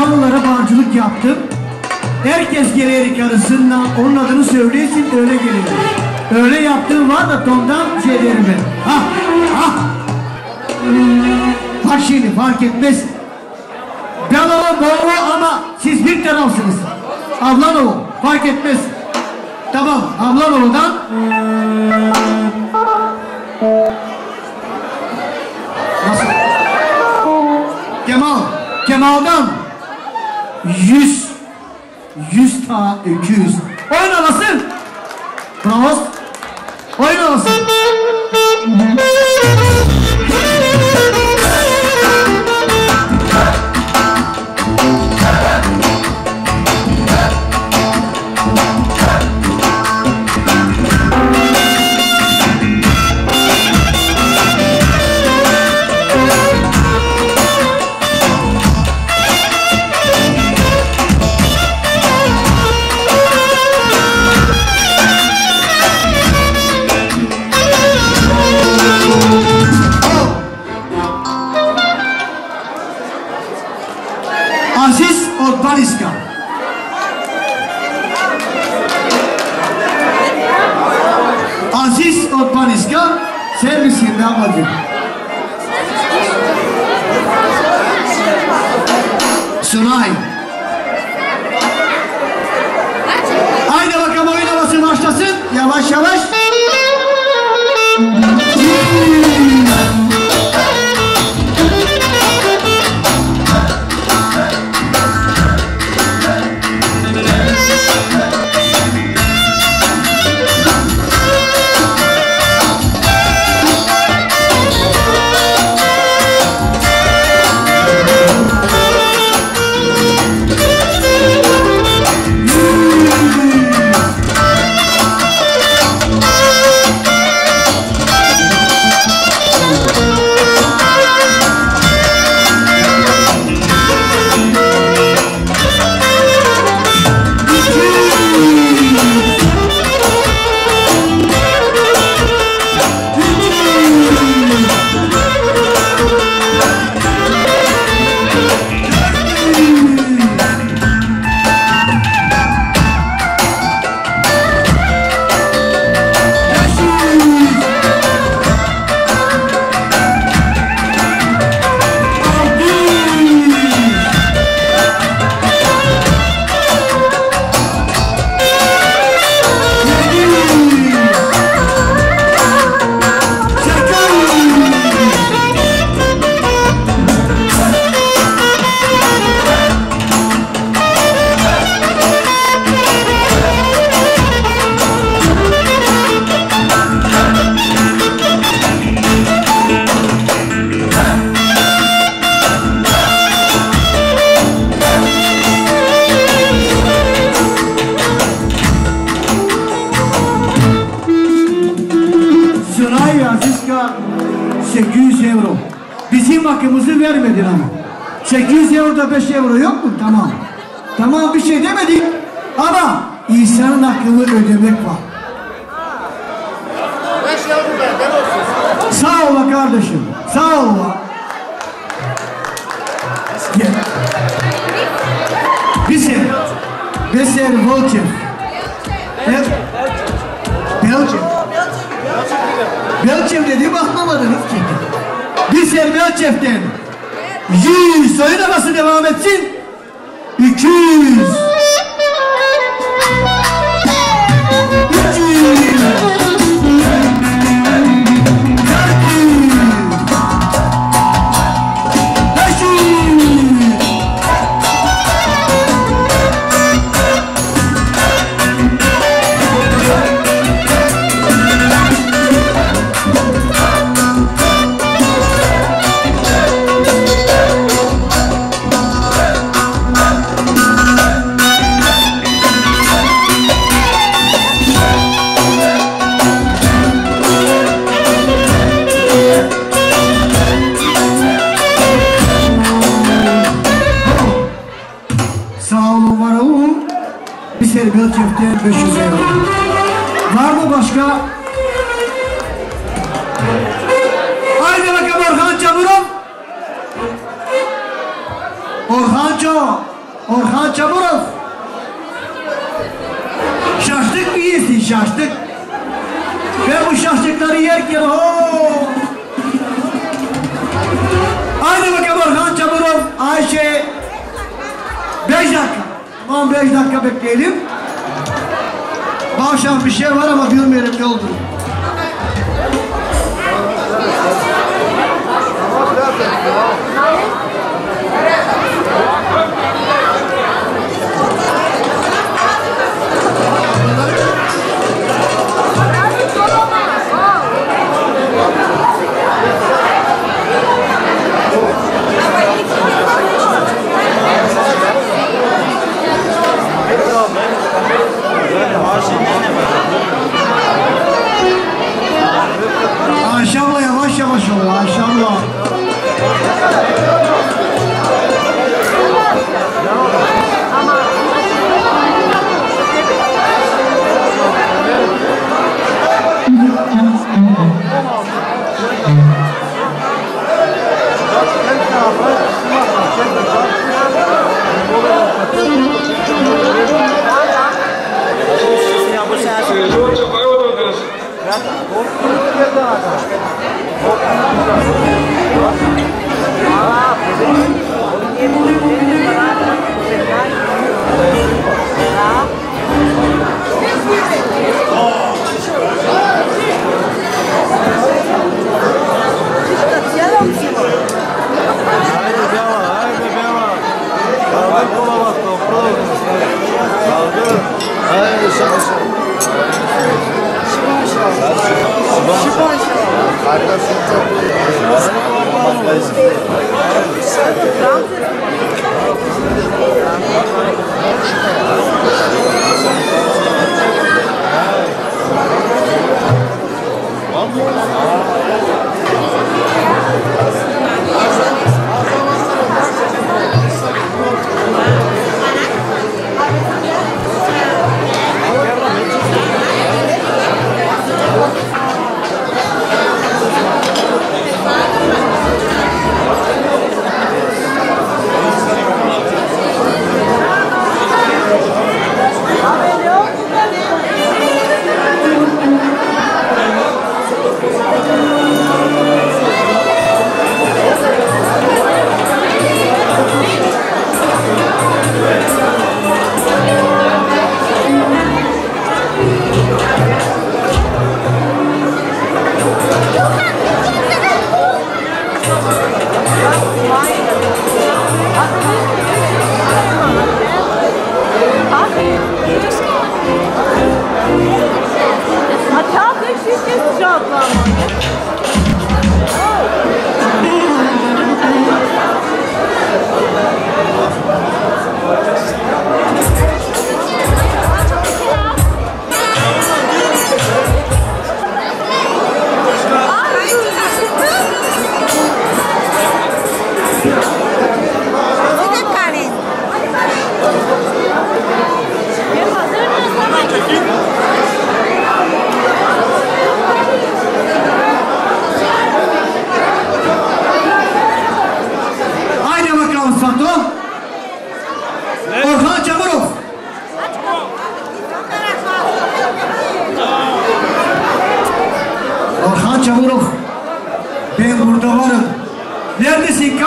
Galılara barcılık yaptım. Herkes gelerek arasından onun adını söyleyesin öyle gelir. Öyle yaptığım var da tondan şey derim ben. Ha ha. Bak şimdi fark etmez. Galava boğu ama siz bir tarafsınız. Avlanoğlu fark etmez. Tamam Avlanoğlu'dan Nasıl? Kemal. Kemal'dan 100 100 ta 200. Oynamasın. Bravo. Oynamasın.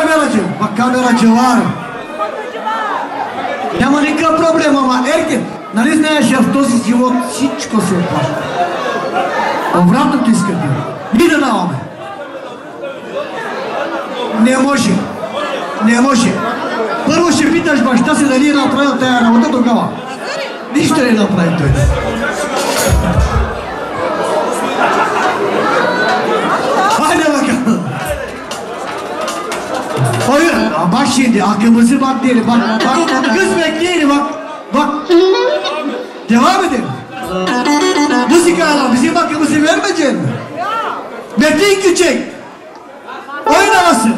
Kameracı? Bak kameracı var. Няма никакъв проблем, ама Еркин, нали знаеш в този живот всичко се оплаща. Обратното искате. Ни да даваме. Не може. Не може. Първо ще питаш баща си дали е направил тая работа тогава. Нищо не е направи той. Hayır. Bak şimdi aklımızı bak diyelim. Bak, bak kız bekleyelim bak. Bak. Devam edelim. Müzik alalım. Bizim hakkımızı vermeyeceksin mi? Metin Küçük. Oynamasın.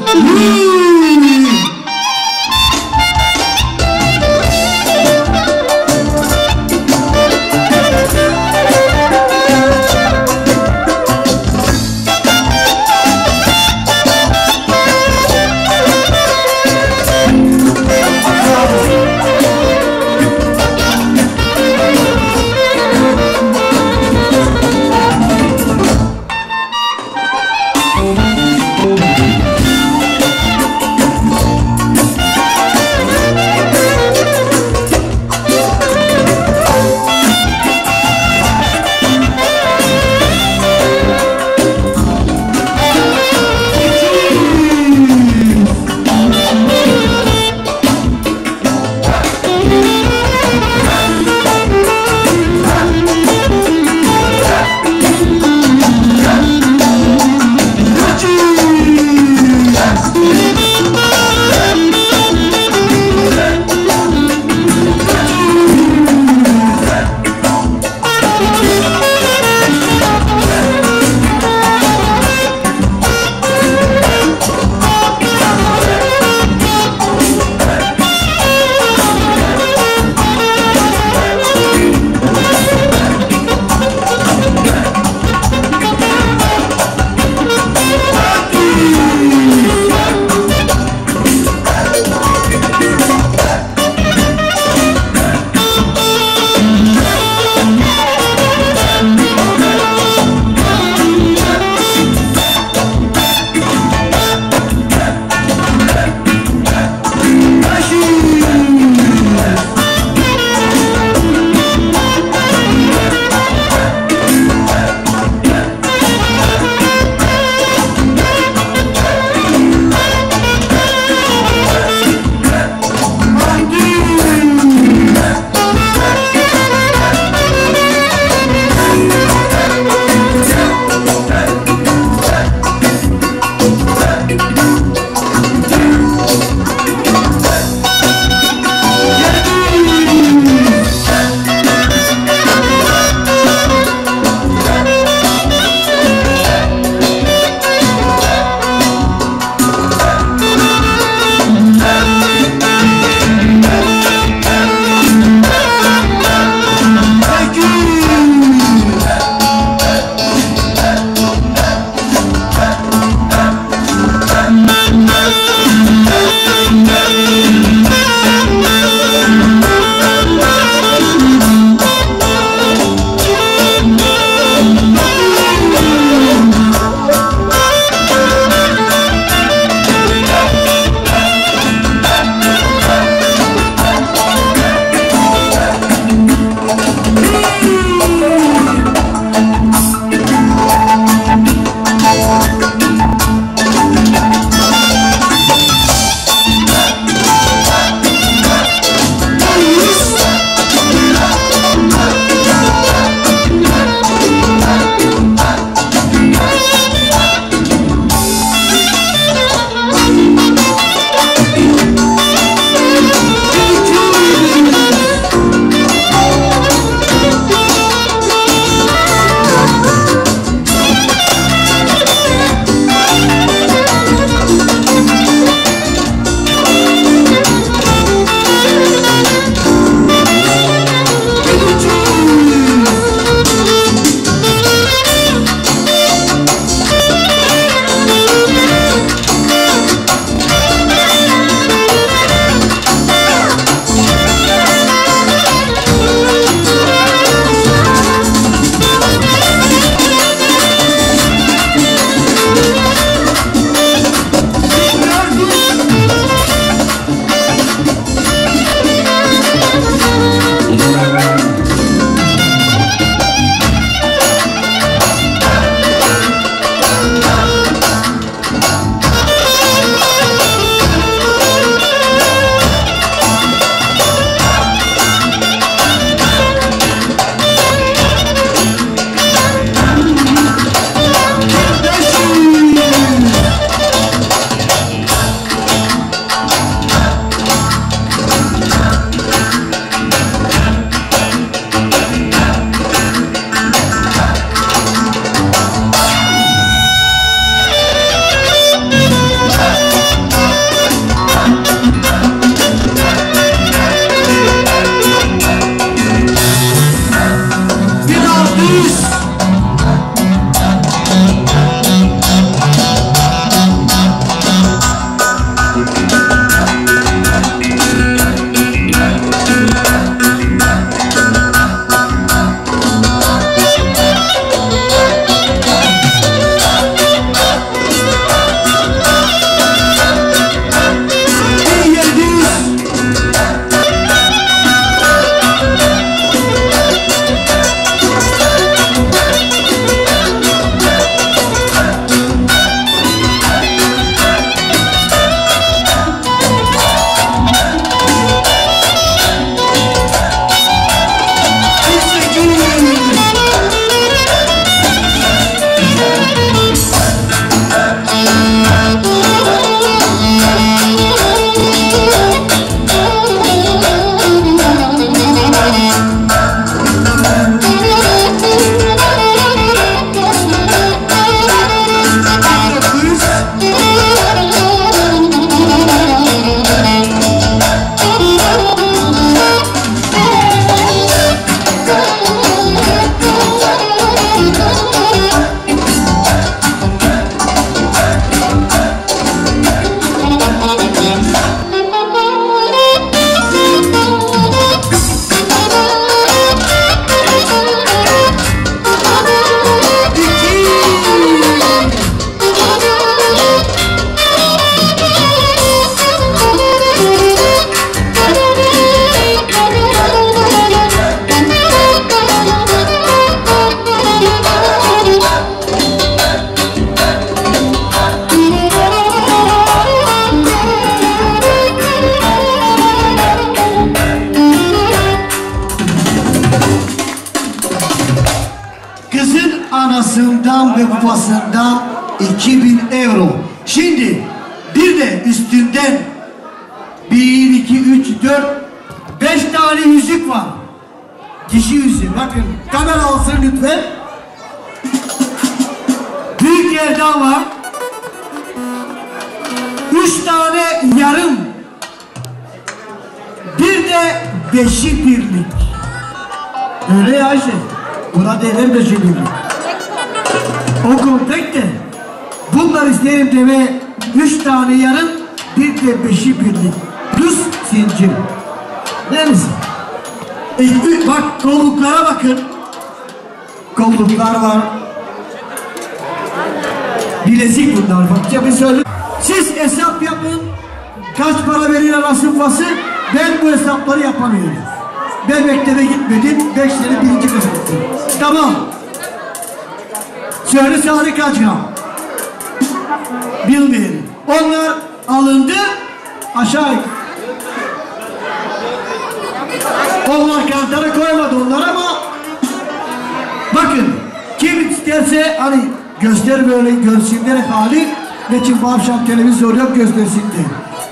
Bakın kim isterse hani göster böyle görsünler hali ne için bu akşam televizyon yok göstersin diye.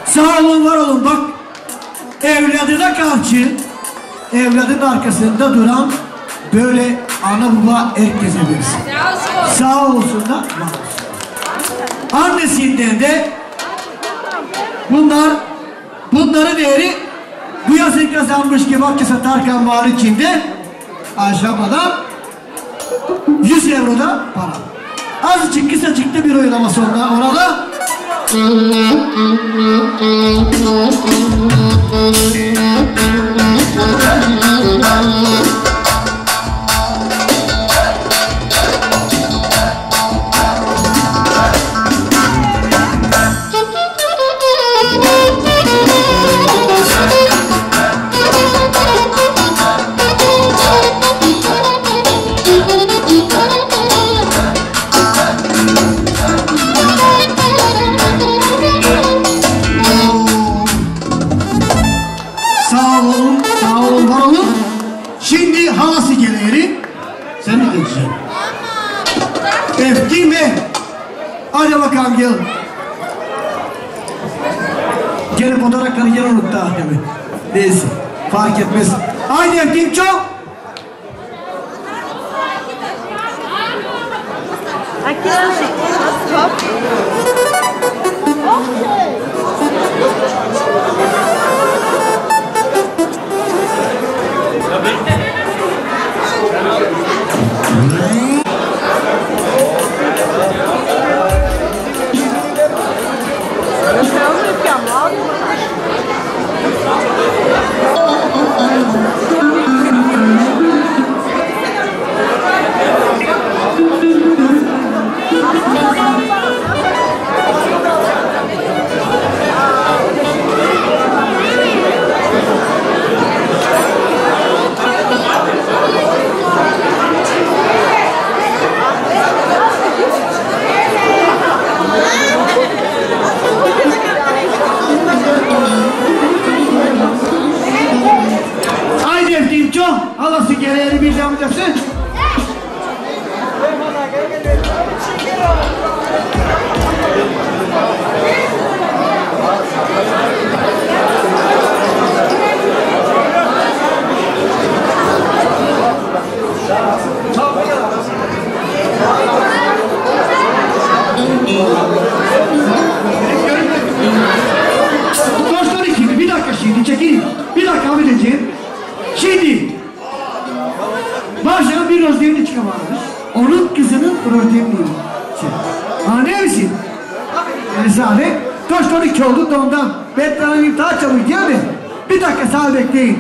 Sağ olun var olun bak evladına karşı evladın arkasında duran böyle ana baba herkese versin. Sağ olsunlar var olsun. Annesinden de bunlar bunların değeri bu yazın kazanmış bak ki Tarkan var içinde aşağıda 100 euro da para. Azıcık kısacık da bir oylama sonra ona da sağ Gel. Gelin fotoğrafları yer unuttu Adem'i. Neyse, fark etmez. Haydi Eftim çok. Halası geleri bir damlası. Dostlar Kaç ton iki oldu da ondan. Tanıyayım daha çabuk mi? Bir dakika sağ bekleyin.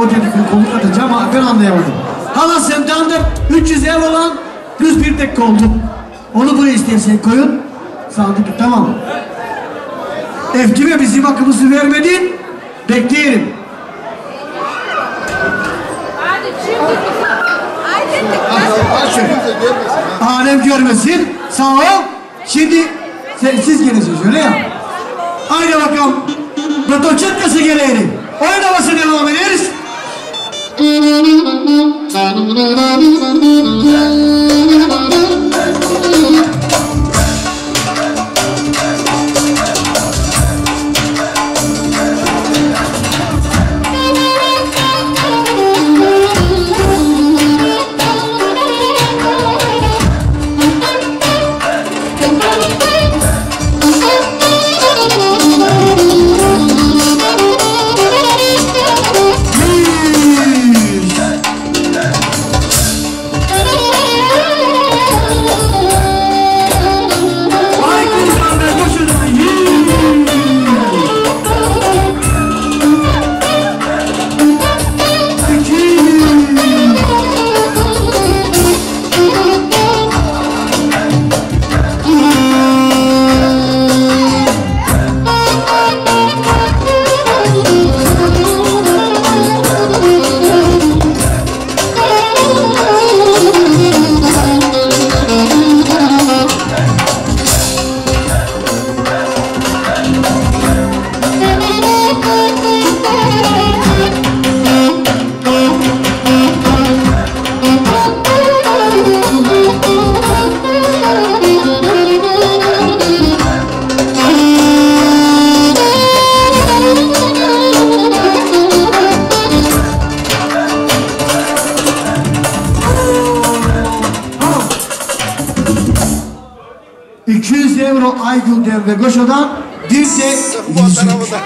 Ki komut atacağım ama ben anlayamadım. Hala senden 300 euro lan, kız bir tek koltuk. Onu buraya istersen koyun. Sandık tamam. Eftime bizim hakkımızı vermedin, bekleyelim. Alem görmesin. Sağ ol. Şimdi sen, siz geleceksiniz öyle ya. Haydi bakalım. Batoçet nasıl gelelim? Oynaması devam ederiz. Thank you. Aygül'den ve Goşo'dan...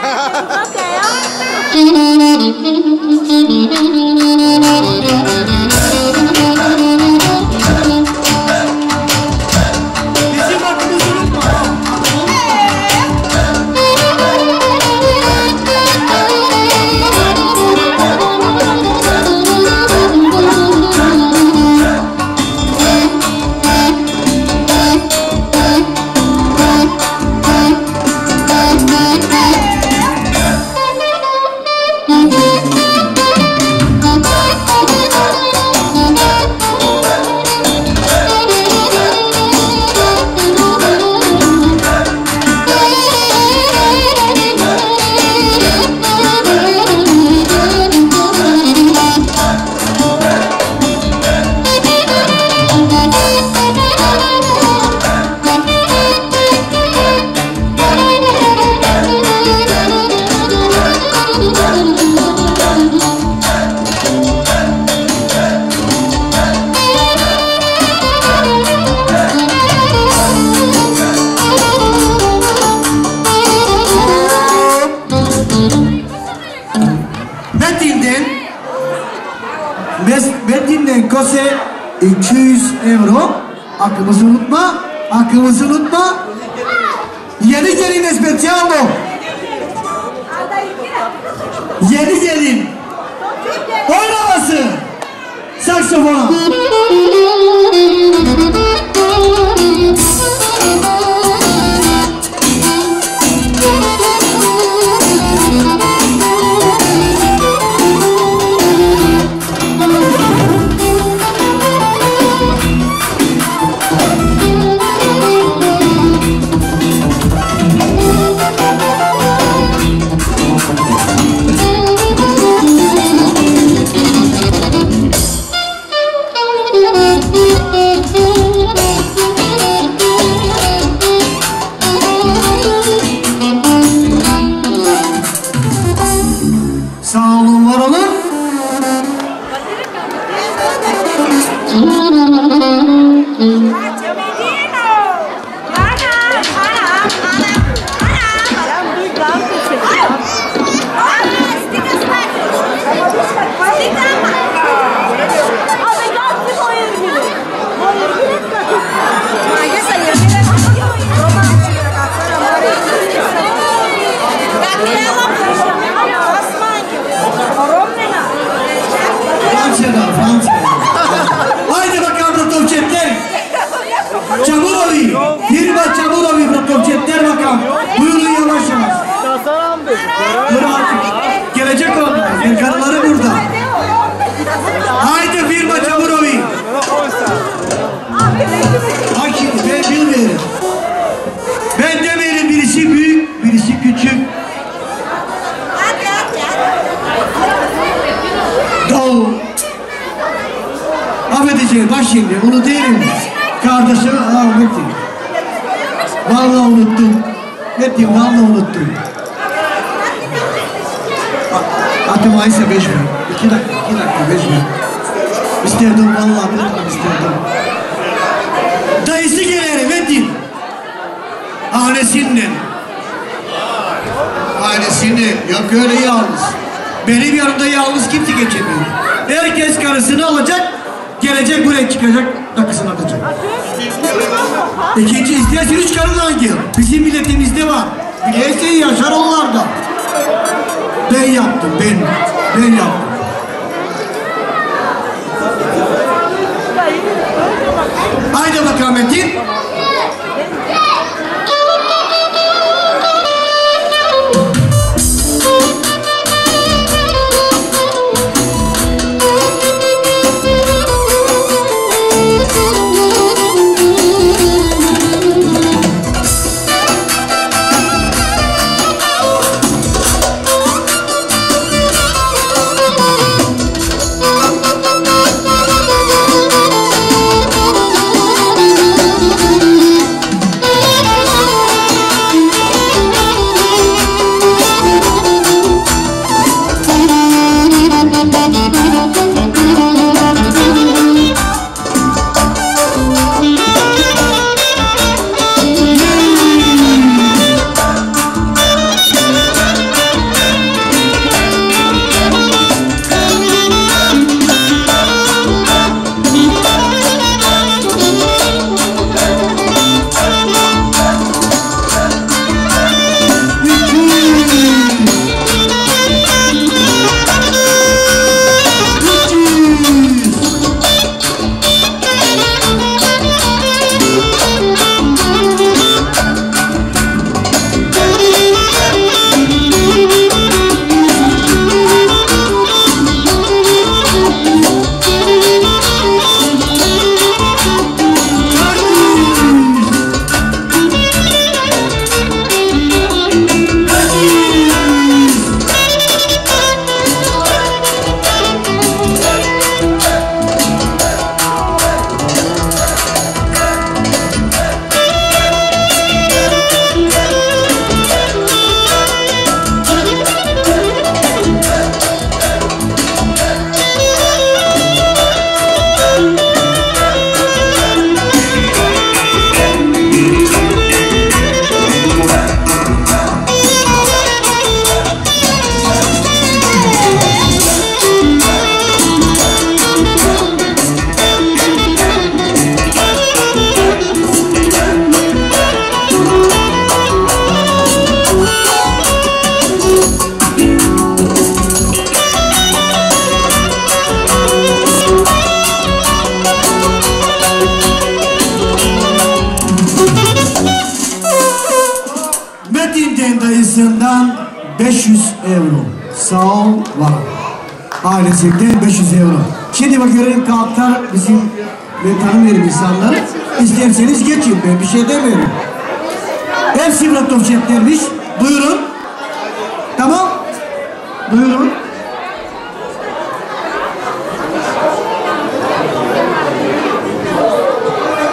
ben yaptım, ben, ben yaptım. Haydi bakalım Metin.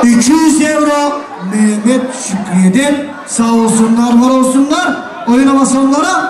200 euro Mehmet Şükrü'den sağ olsunlar var olsunlar. Oynamasanlara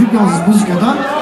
Türk Muzika'dan Ali'den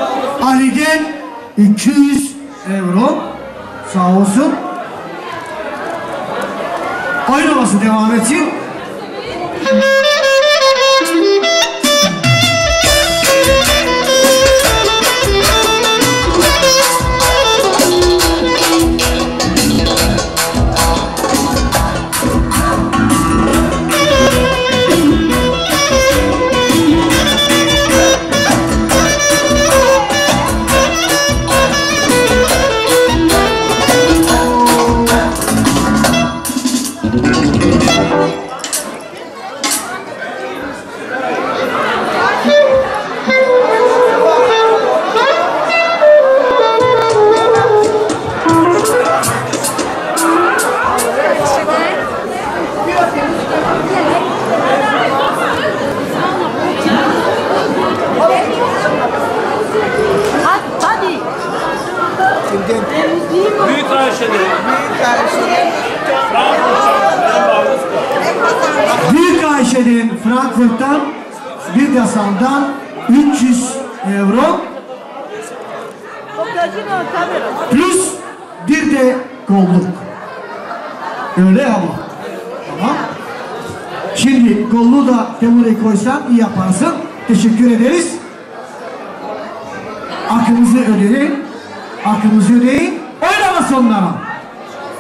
Oynama sonlara.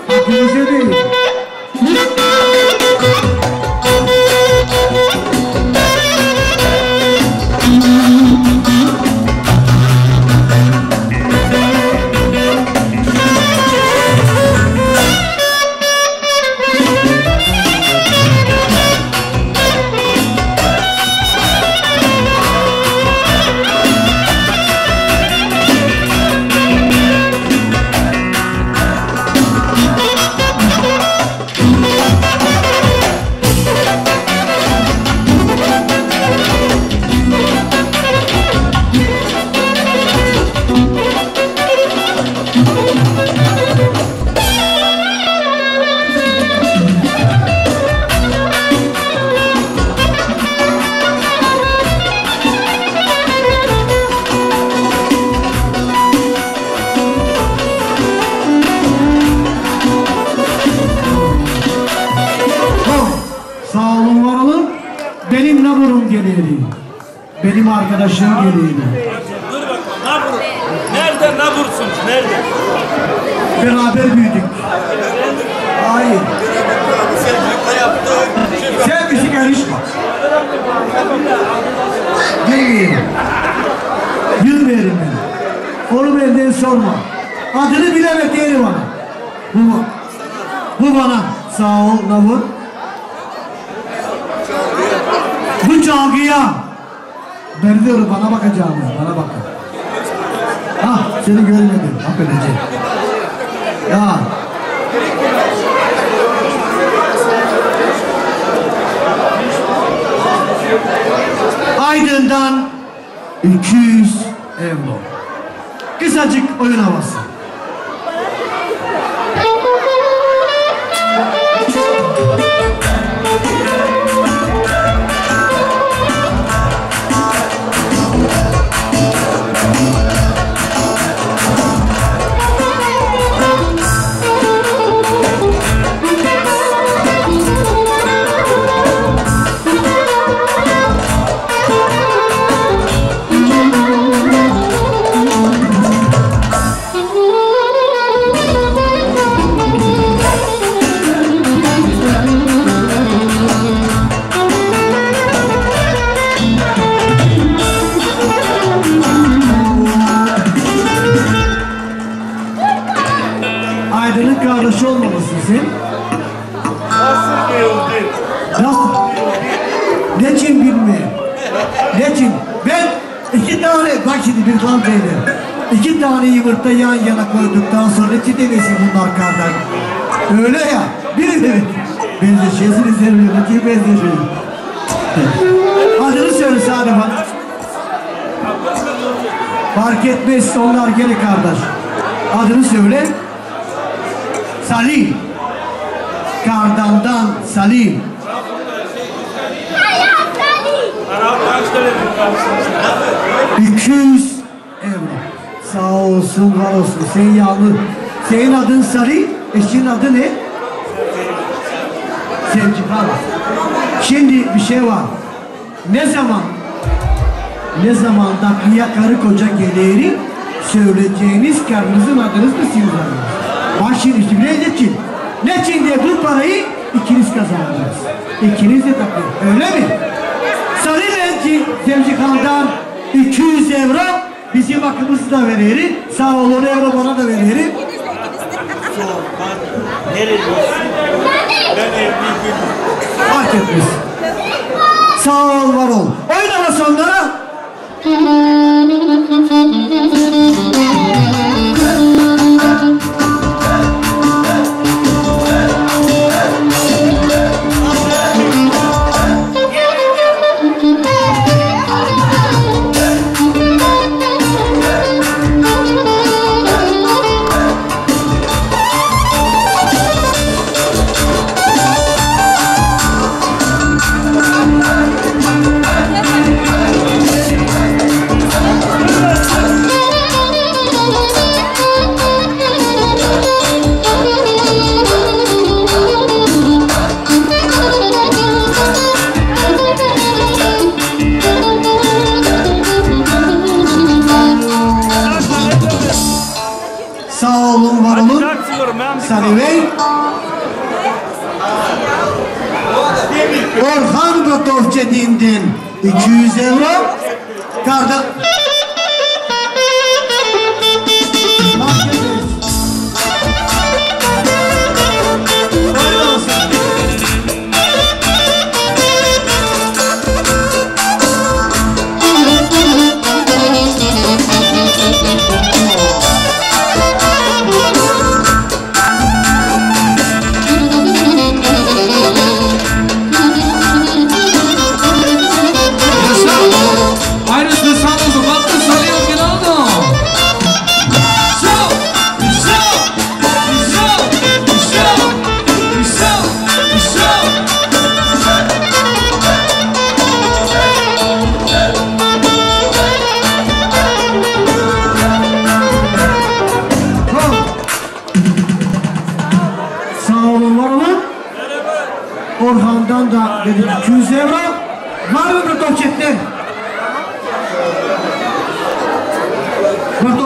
Hakkınızı ödeyin. Navur. Bu çalgıya. Ben diyorum bana bakacağınız. Bana bakın. Ah seni görmedim. Bak öylece. Ya. Aydın'dan 200 euro. Kısacık oyun havası. Adını söyle Sade bak. Fark etmez onlar gene kardeş. Adını söyle. Salim. Kardandan Salim. Tane 200 euro. Sağ olsun, var olsun. Senin yağlı. Senin adın Sarı, eşinin adı ne? Sevgi, bravo. Şimdi bir şey var. Ne zaman ne zaman daklıya karı koca geliri söyleyeceğiniz karınızın adınız mı adınız? Bak şimdi şimdi ne? Ne için diye bu parayı ikiniz kazandınız. İkiniz de takıyor. Öyle mi? Sarı renci Sevci Kaldan 200 euro bizim hakkımızı da verir. Sağ olun euro bana da verir. Nereye Ben evliyim. Fark etmez. Sağ ol var ol. Oynama sonlara. 200 euro. Karda...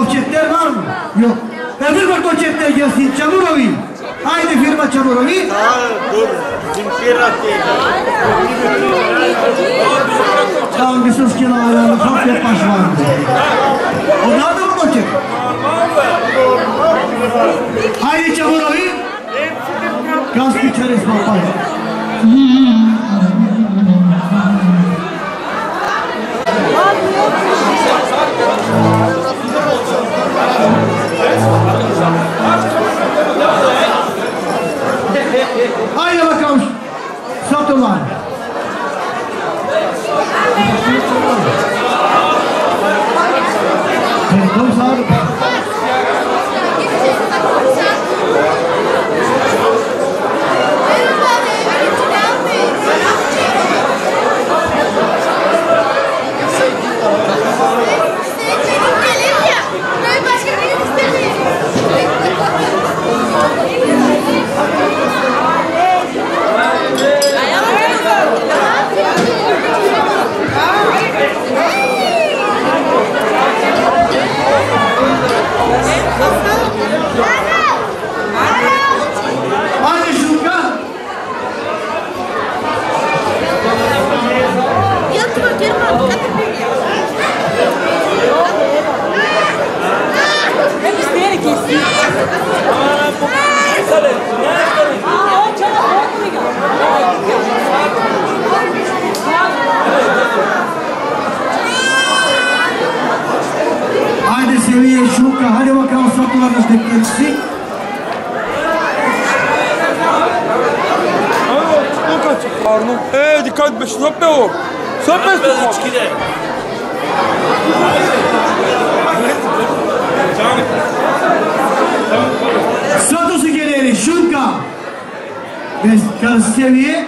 Bartokçetler var mı? Yok. Öbür Bartokçetler gelsin Çamurovi. Aynı firma Çamurovi. Dur. Zimpirat diye. Tamam bir sus ki ayağını çok yapaş var. Onlar da Bartokçet. Aynı Çamurovi. Gaz biçeriz babaya. Haydi bakalım. Satırlar. Pardon seviye şunka. Hadi bakalım satırlarınız beklensin. Ey dikkat be stop be o. Be Ben içkide. Satosu geleri şunka. Ve seviye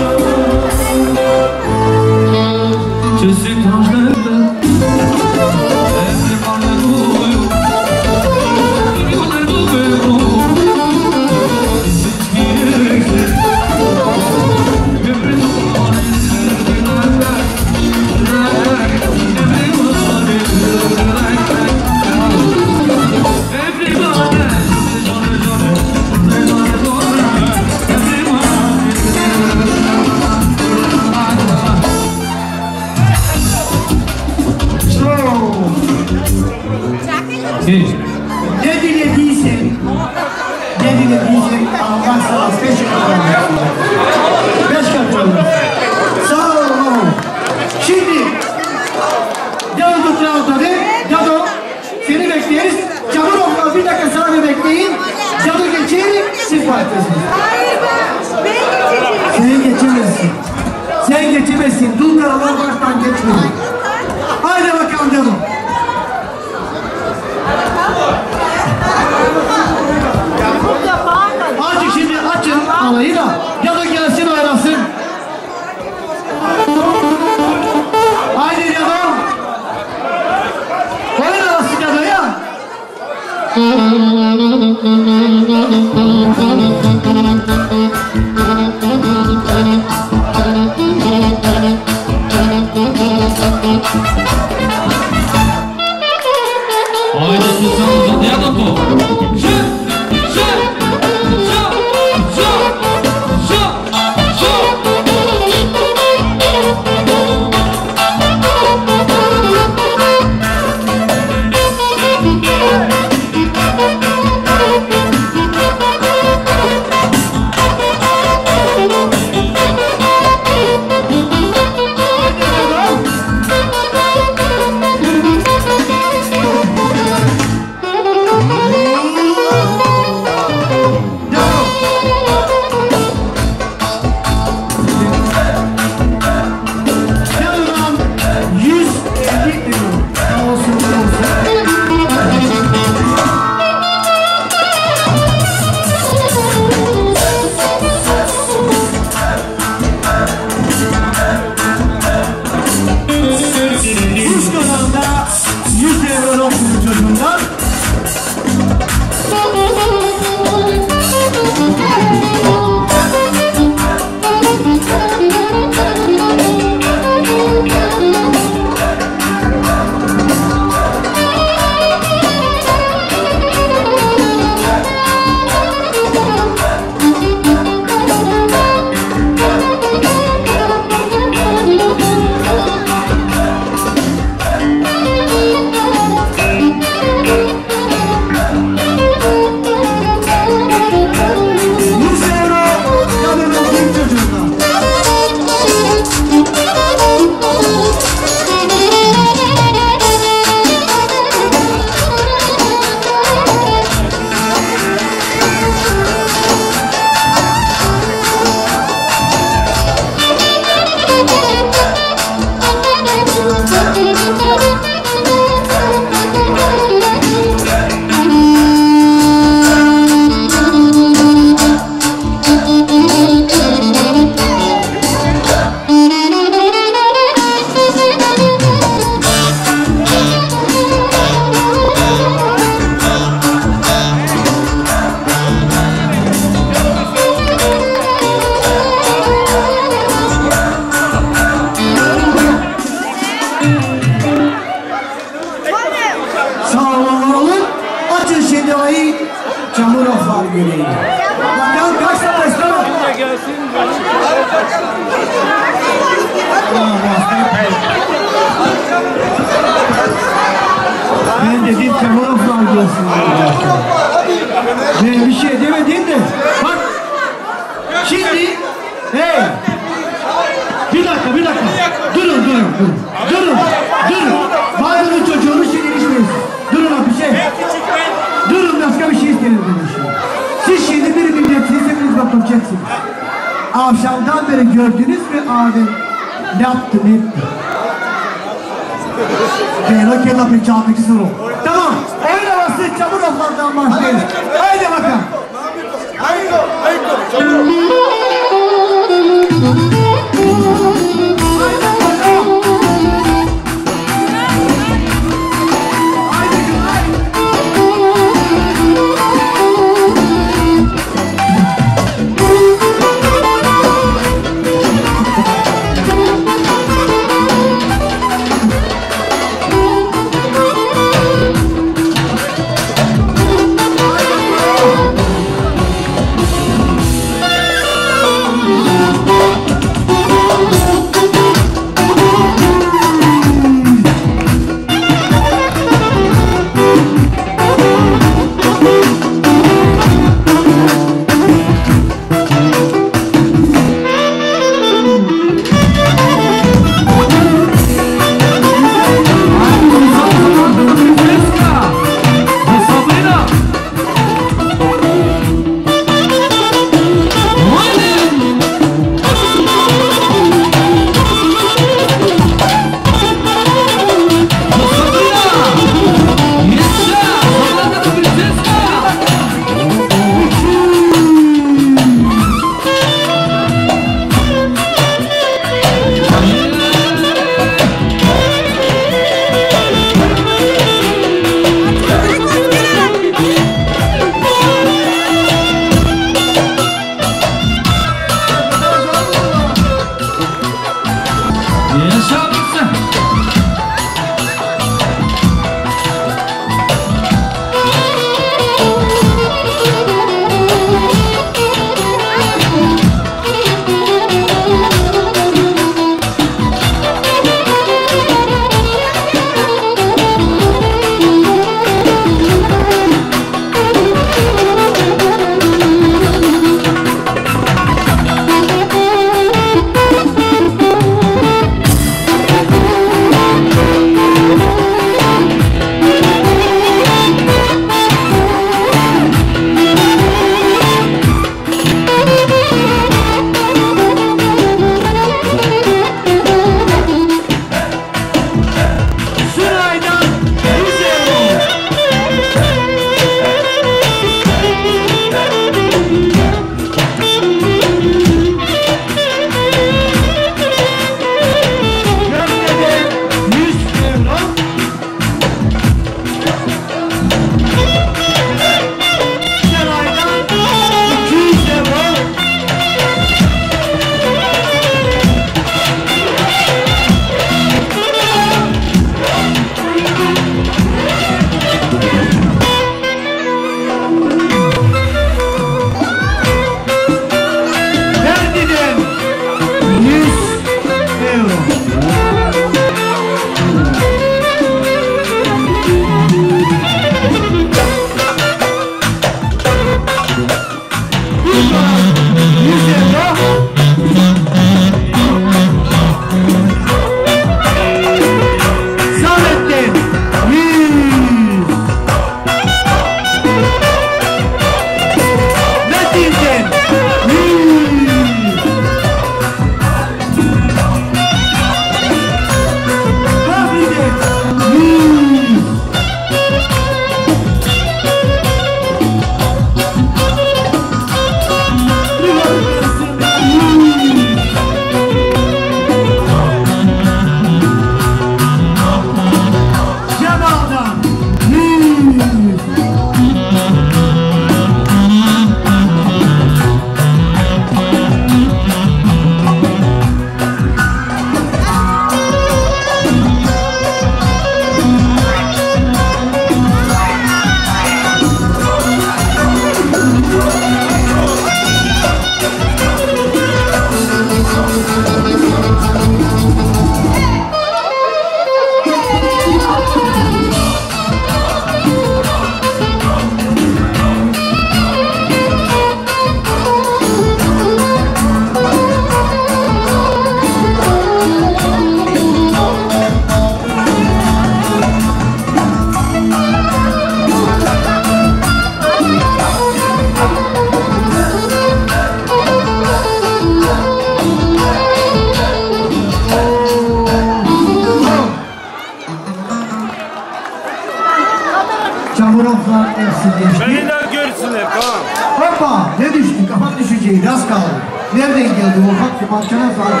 az kaldı. Nereden geldi ufak bir parçadan sonra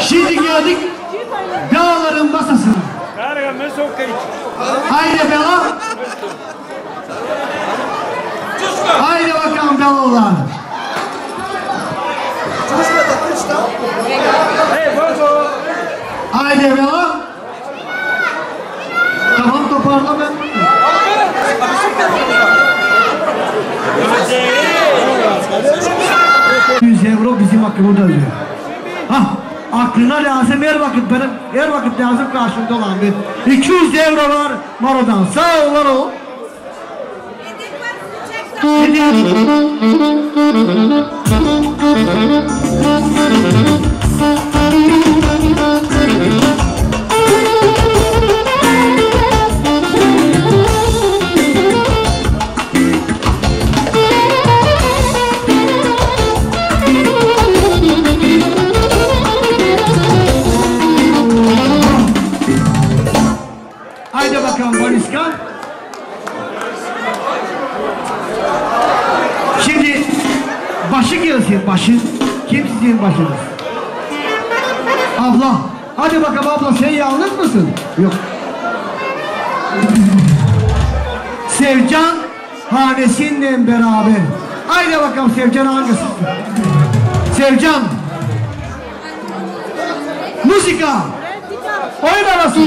Şimdi geldik dağların masasına. Haydi Bela. Haydi bakalım Belalar. Haydi Bela. Tamam toparla ben. 100 euro bizim hakkımızda ödüyor. Hah, aklına lazım her vakit benim her vakit lazım karşımda olan bir 200 euro var Maro'dan. Sağ ol Maro. Ne diyorsun? Başınız? Abla. Hadi bakalım abla sen yalnız mısın? Yok. Sevcan hanesinden beraber. Haydi bakalım Sevcan hangisi? Sevcan. Müzika. Oyun arası.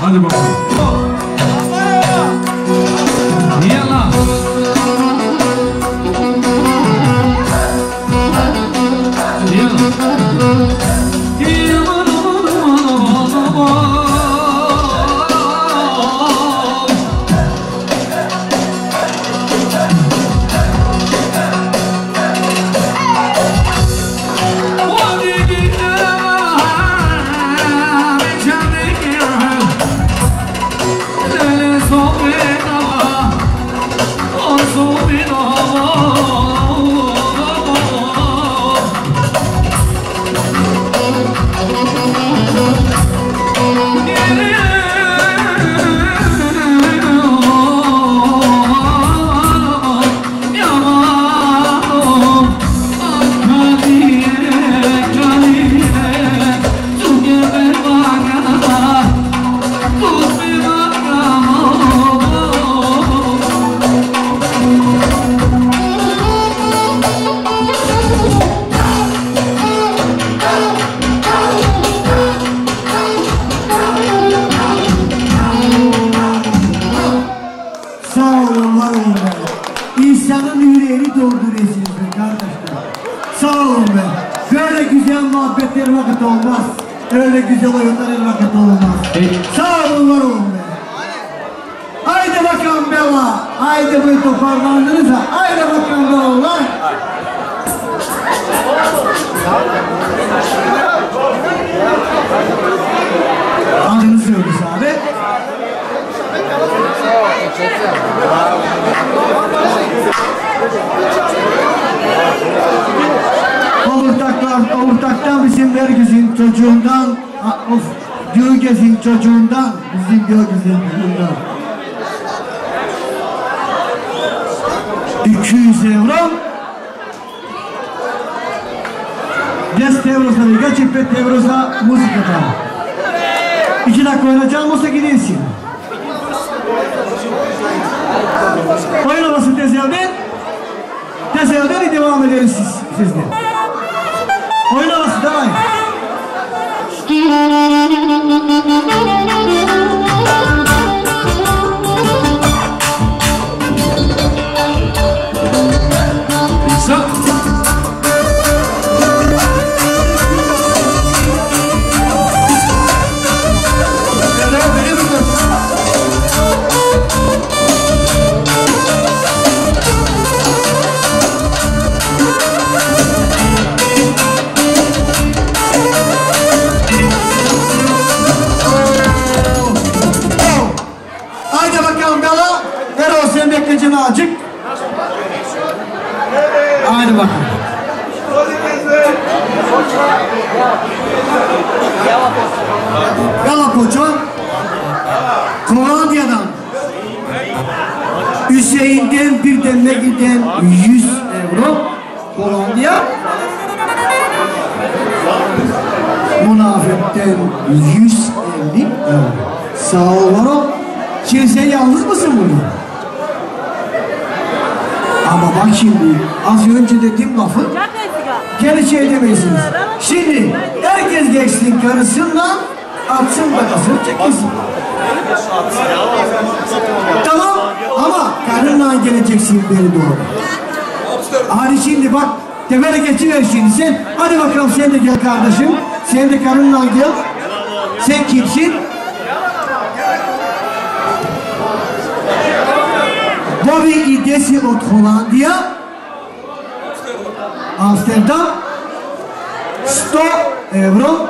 Hadi bakalım. Yalla. Yalla. Güzel oyunlar vakit olmaz. Sağ olun, var olun be. Haydi bakalım Bella. Haydi bu toparlandınız ha. Haydi bakalım Bellalar. Adını söyle abi. Ovurtaklar, ovurtaktan bizim herkesin çocuğundan, of, Gölges'in çocuğundan, bizim Gölges'in çocuğundan. 200 euro. Des Tevros'a geçip ve Tevros'a müzikata. İki dakika oynayacağım olsa gidiyorsun. Oynamasın tezevden. Tezevden devam ederiz siz, sizle. Haydi edemezsiniz. Şimdi herkes geçsin karısından atsın bakasını çekilsin. Tamam ama karınla geleceksin beni doğru. Hadi şimdi bak tepene geçiver şimdi sen. Hadi bakalım sen de gel kardeşim. Sen de karınla gel. Sen kimsin? Bobby idesi od Holandiya. Amsterdam. 100 euro.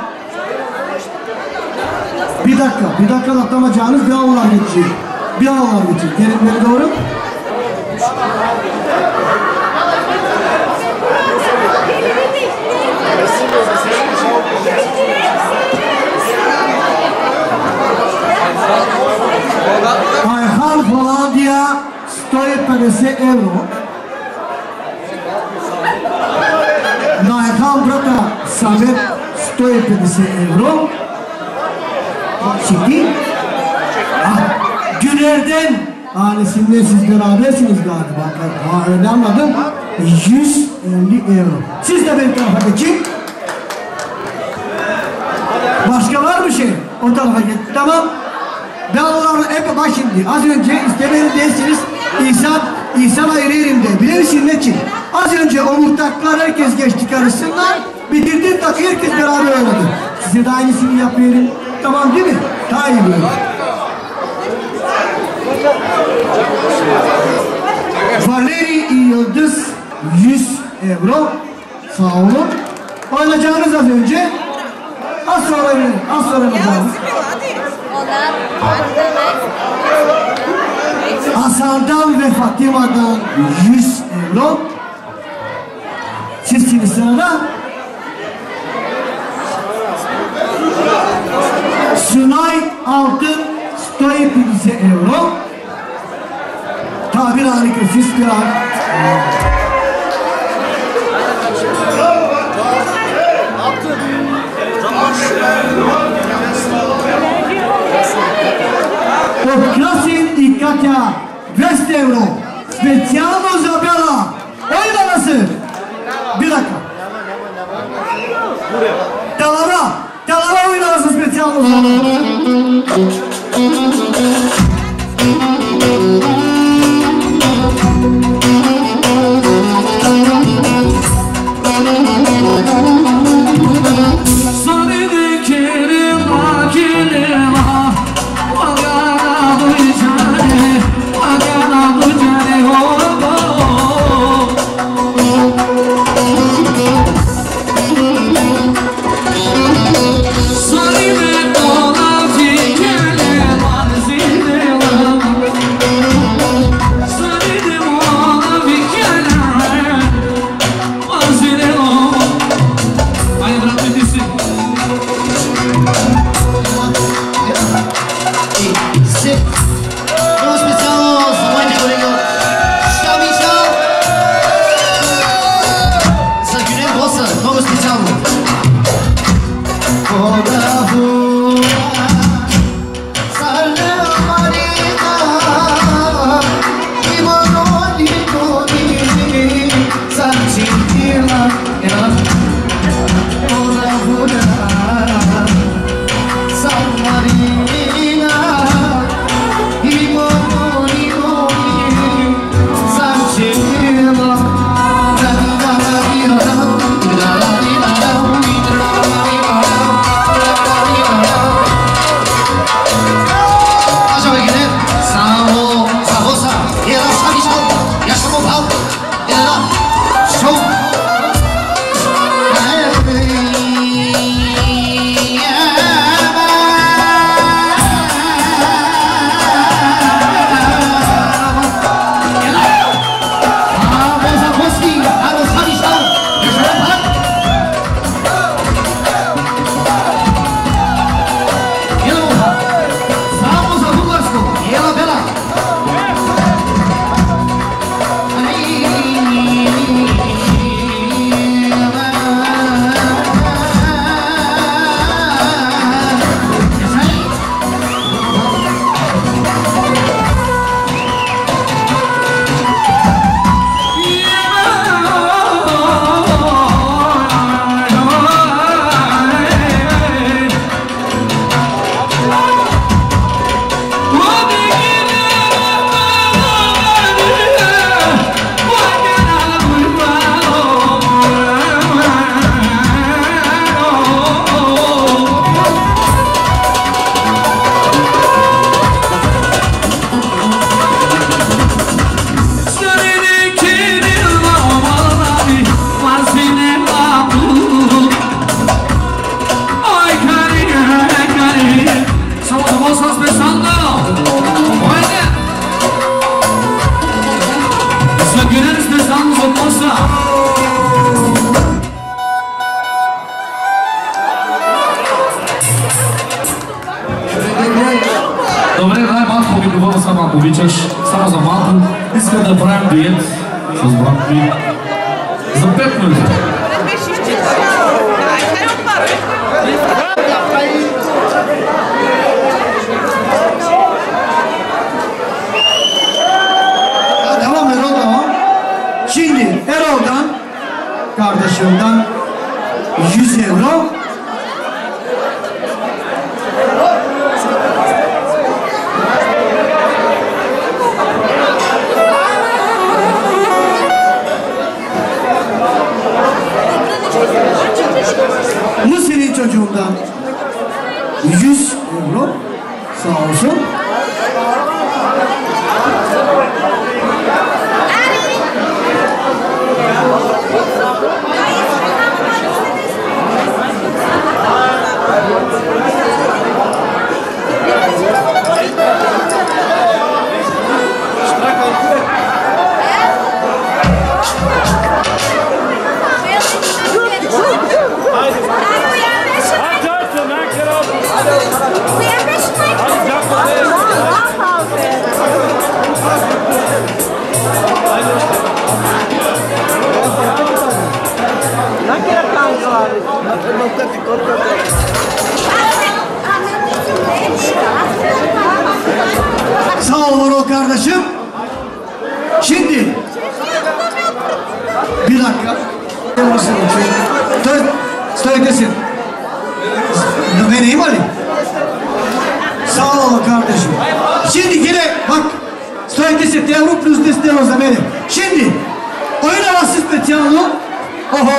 Bir dakika, bir dakika atlamayacağınız bir anlar geçecek. Bir anlar geçecek. Terimleri doğru. Ayhan Holandiya 150 euro. Najhan brata Samet 150 euro. Şimdi ah, Güner'den ailesinden siz berabersiniz galiba. Ha, öyle anladım. 150 euro. Siz de benim tarafa geçin. Başka var mı şey? O tarafa git. Tamam. Ben onlarla hep bak şimdi. Az önce istemeni dersiniz. İhsan, İhsan ayrı yerimde. Bilir misin ne için? Az önce o muhtaklar herkes geçti karışsınlar. Bitirdim takı herkes beraber oynadı. Size de aynısını yapıyorum. Tamam değil mi? Daha iyi böyle. Valeri Yıldız 100 euro. Sağ olun. Oynayacağınız az önce. Az sonra verin. Az sonra arkadaş. Hasan'dan ve Fatima'dan 100 euro. Sizsiniz sırada. Sunay Altın 150 euro. Tabir harika, siz kral. Podkrasin i Katia West Euro. Specjalno zabiera. Oynanası. Bir dakika. Talara. Thank you. Добре, дай малко ми говоря само ако обичаш. Само за малко. Искам да правим дует с брат ми. За 5 минути. karşılığında 100 euro Bu senin çocuğundan 100 euro sağ olsun. dikkat dikkat. Sağ ol o kardeşim. Şimdi bir dakika. Tır, tırkesin. Vereyim Ali. Sağ ol kardeşim. Şimdi yine bak. Söylesin, devrup plus desteği o zaman. Şimdi, oyun arası da çalalım. Oho!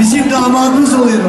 Bizim damadımız oluyor.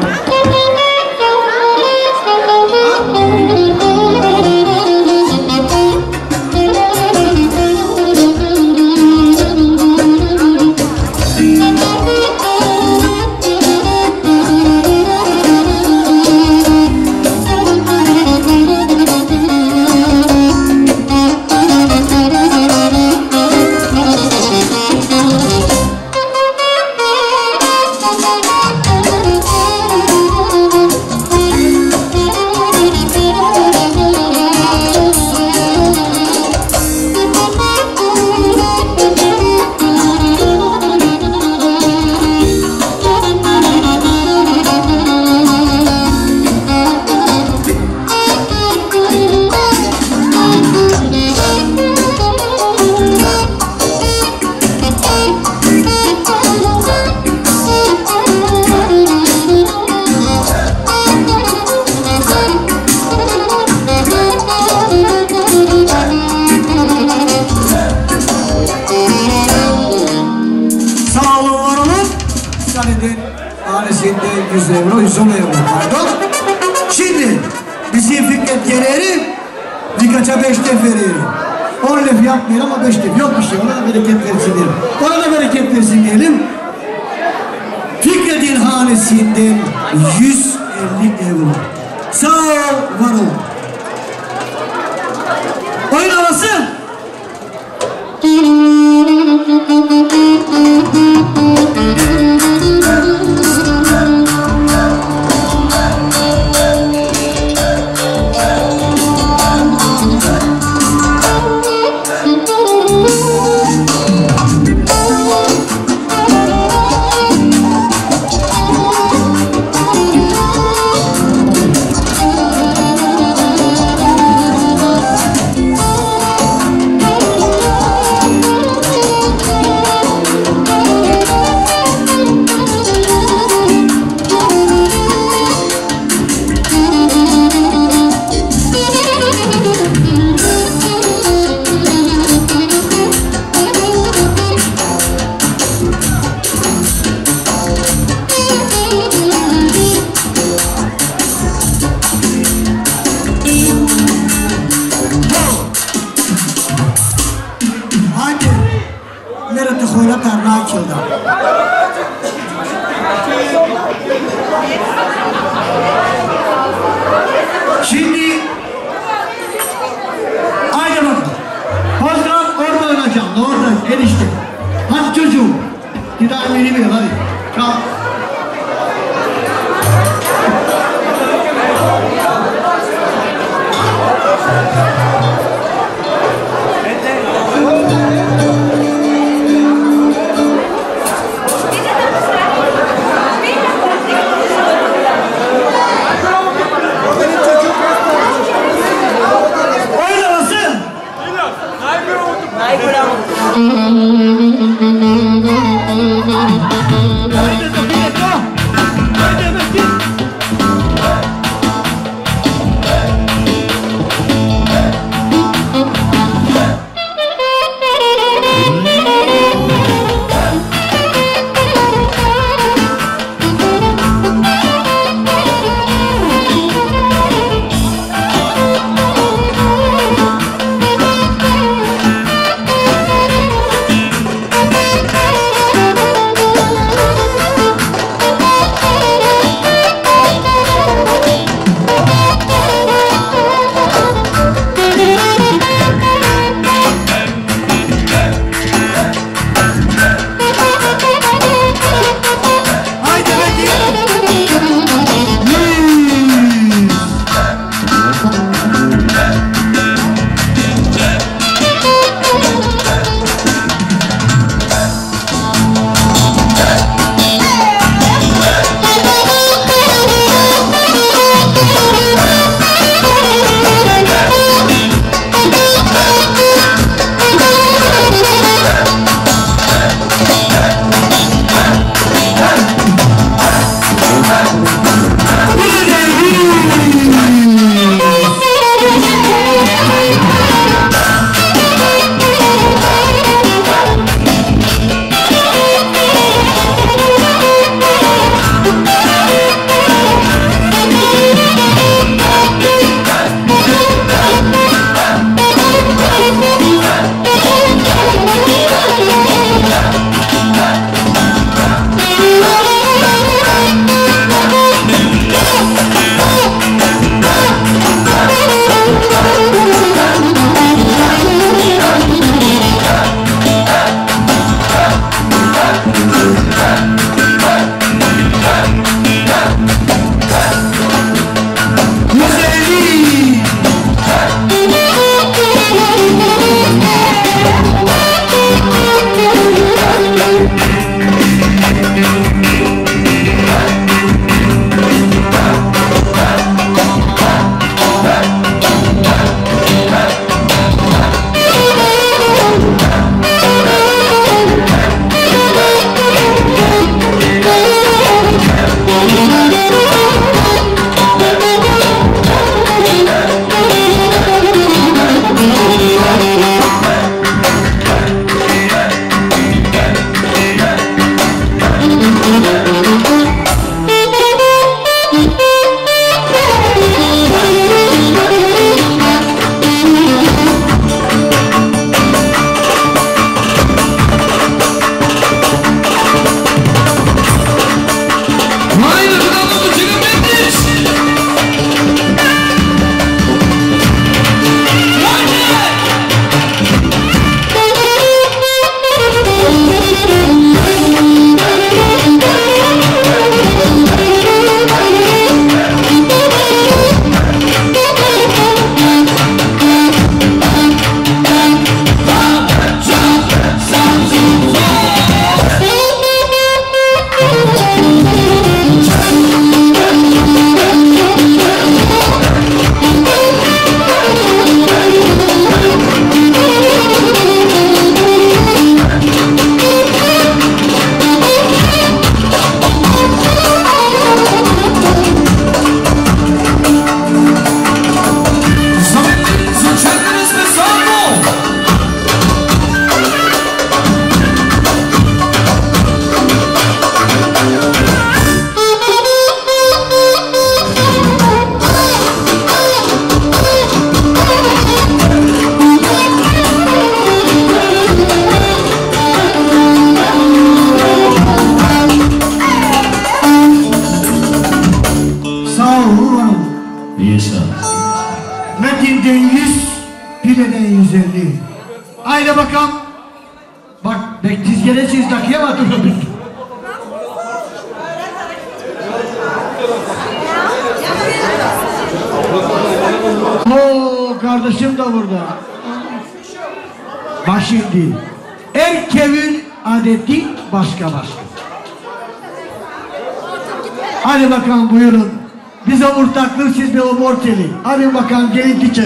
ortalığı. Hadi bakalım gelin kiçe.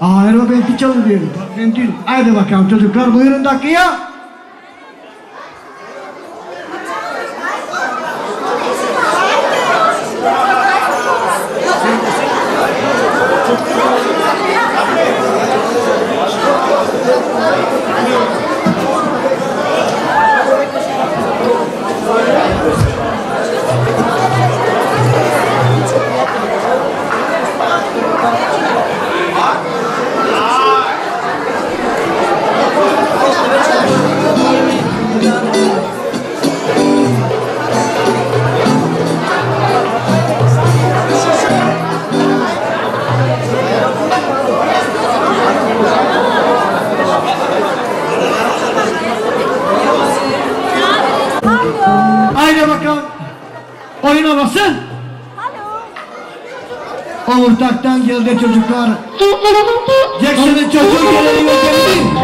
Aa, Erol ben kiçe olur diyorum. Ben değilim. Hadi bakalım çocuklar buyurun dakikaya. geldi çocuklar. Jackson'ın çocuğu geliyor gelin.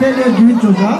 Pele Grintoza.